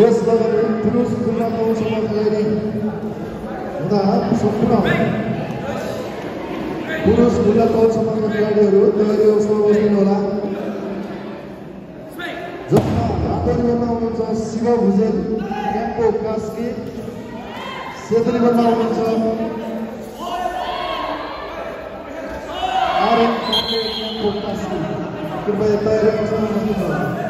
यस दलले पुरुष कौशलमा तयारी हुँदा सम्पूर्ण पुरुष खुल्ला कौशलका खेलाडीहरू तयारी अवस्थामा बस्नु होला जसमा हातरीमा हुनुहुन्छ शिव भुजेल क्याम्पो कास्की सेतरीमा हुनुहुन्छ कृपया तयारी अवस्थामा बस्नु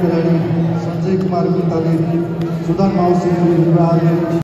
खिलाड़ी संजय कुमार मिताली सुधन माओ सिंह